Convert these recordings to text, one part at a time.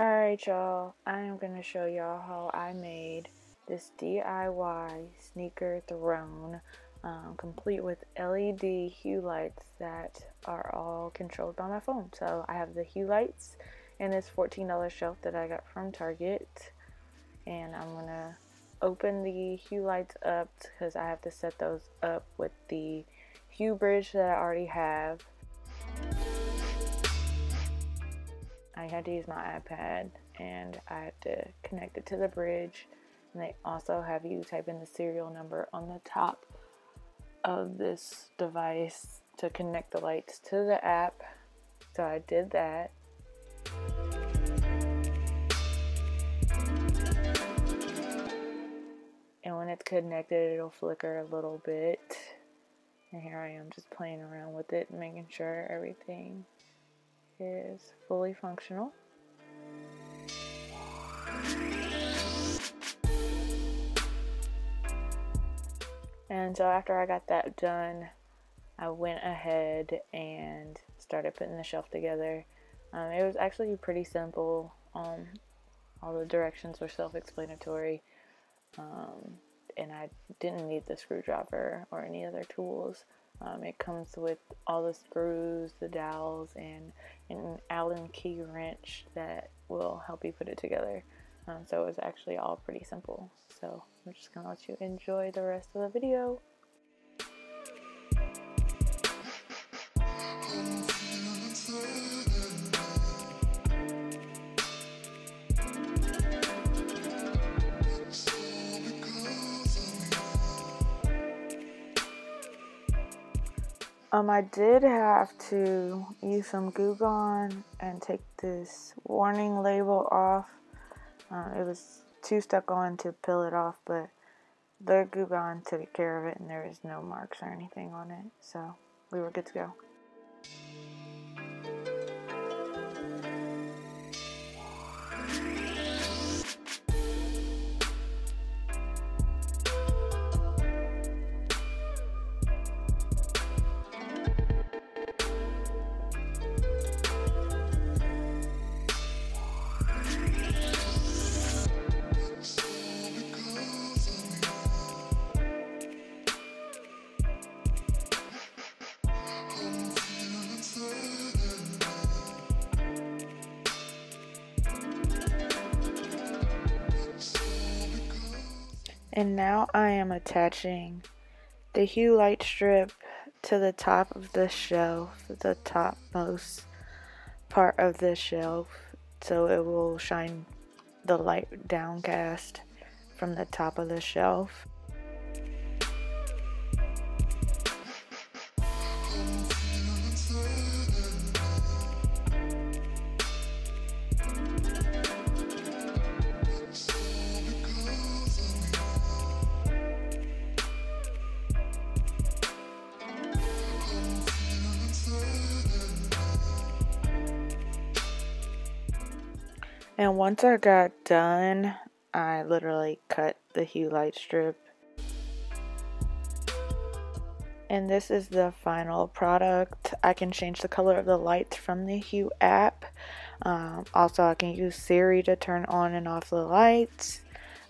Alright y'all, I am going to show y'all how I made this DIY sneaker throne um, complete with LED hue lights that are all controlled by my phone. So I have the hue lights and this $14 shelf that I got from Target. And I'm going to open the hue lights up because I have to set those up with the hue bridge that I already have I had to use my iPad and I had to connect it to the bridge. And they also have you type in the serial number on the top of this device to connect the lights to the app. So I did that. And when it's connected, it'll flicker a little bit. And here I am just playing around with it, making sure everything is fully functional. And so after I got that done, I went ahead and started putting the shelf together. Um, it was actually pretty simple. Um, all the directions were self-explanatory. Um, and I didn't need the screwdriver or any other tools. Um, it comes with all the screws, the dowels, and an Allen key wrench that will help you put it together. Um, so it was actually all pretty simple. So I'm just going to let you enjoy the rest of the video. Um, I did have to use some Goo Gone and take this warning label off. Uh, it was too stuck on to peel it off, but the Goo Gone took care of it and there was no marks or anything on it. So we were good to go. And now I am attaching the hue light strip to the top of the shelf, the topmost part of the shelf, so it will shine the light downcast from the top of the shelf. And once I got done, I literally cut the hue light strip. And this is the final product. I can change the color of the lights from the Hue app. Um, also, I can use Siri to turn on and off the lights.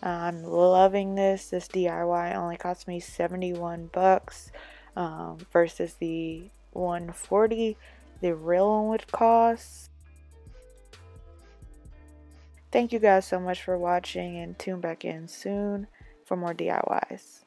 I'm loving this. This DIY only cost me 71 bucks um, versus the 140 the real one would cost. Thank you guys so much for watching and tune back in soon for more DIYs.